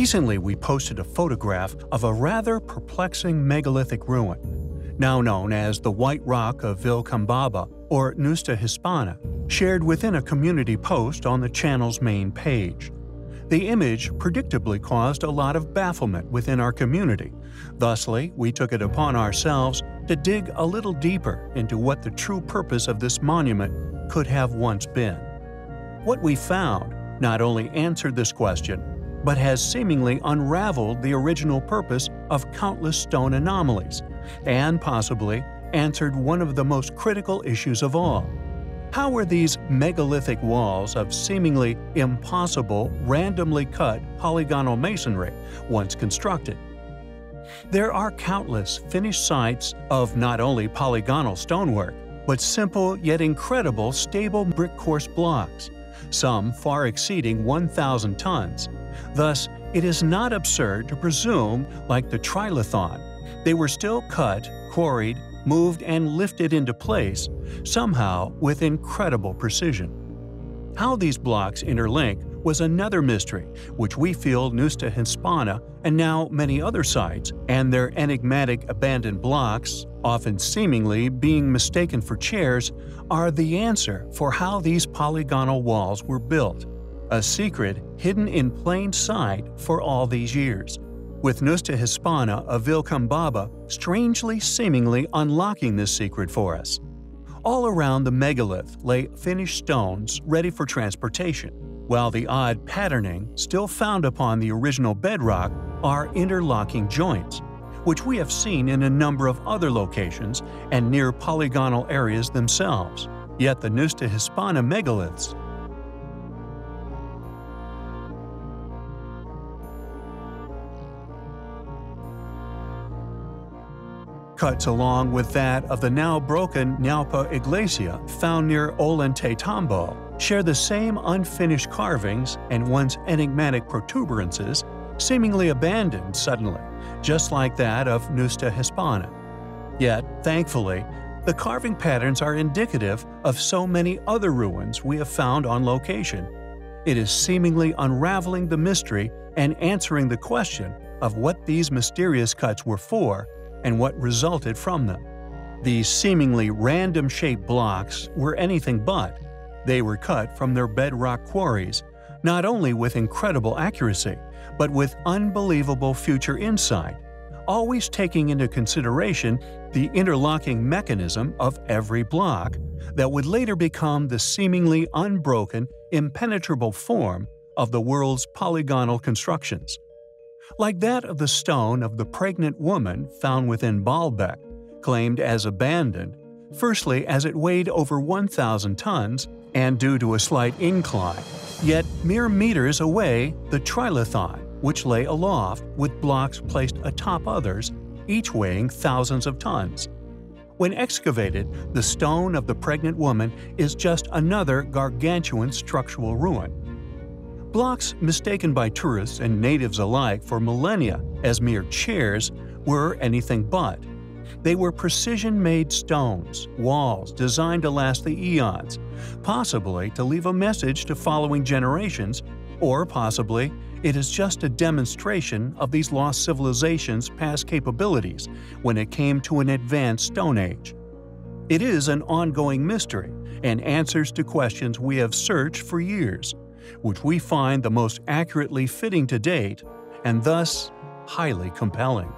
Recently, we posted a photograph of a rather perplexing megalithic ruin, now known as the White Rock of Vilcabamba or Ñusta Hispana, shared within a community post on the channel's main page. The image predictably caused a lot of bafflement within our community. Thusly, we took it upon ourselves to dig a little deeper into what the true purpose of this monument could have once been. What we found not only answered this question, but has seemingly unraveled the original purpose of countless stone anomalies, and possibly answered one of the most critical issues of all. How were these megalithic walls of seemingly impossible, randomly cut polygonal masonry once constructed? There are countless finished sites of not only polygonal stonework, but simple yet incredible stable brick course blocks, some far exceeding 1,000 tons. Thus, it is not absurd to presume, like the trilithon, they were still cut, quarried, moved, and lifted into place, somehow with incredible precision. How these blocks interlink was another mystery, which we feel Ñusta Hispana and now many other sites, and their enigmatic abandoned blocks, often seemingly being mistaken for chairs, are the answer for how these polygonal walls were built. A secret hidden in plain sight for all these years with Ñusta Hispana of Vilcabamba strangely seemingly unlocking this secret for us. All around the megalith lay finished stones ready for transportation, while the odd patterning still found upon the original bedrock are interlocking joints, which we have seen in a number of other locations and near polygonal areas themselves. Yet the Ñusta Hispana megaliths cuts along with that of the now broken Ñaupa Iglesia found near Ollantaytambo, share the same unfinished carvings and once enigmatic protuberances, seemingly abandoned suddenly, just like that of Ñusta Hispana. Yet, thankfully, the carving patterns are indicative of so many other ruins we have found on location. It is seemingly unraveling the mystery and answering the question of what these mysterious cuts were for and what resulted from them. These seemingly random shaped blocks were anything but. They were cut from their bedrock quarries, not only with incredible accuracy, but with unbelievable future insight, always taking into consideration the interlocking mechanism of every block that would later become the seemingly unbroken, impenetrable form of the world's polygonal constructions. Like that of the stone of the pregnant woman found within Baalbek, claimed as abandoned, firstly as it weighed over 1,000 tons and due to a slight incline, yet mere meters away the trilithon, which lay aloft with blocks placed atop others, each weighing thousands of tons. When excavated, the stone of the pregnant woman is just another gargantuan structural ruin. Blocks mistaken by tourists and natives alike for millennia as mere chairs were anything but. They were precision-made stones, walls designed to last the eons, possibly to leave a message to following generations, or possibly it is just a demonstration of these lost civilizations' past capabilities when it came to an advanced Stone Age. It is an ongoing mystery and answers to questions we have searched for years which we find the most accurately fitting to date and thus highly compelling.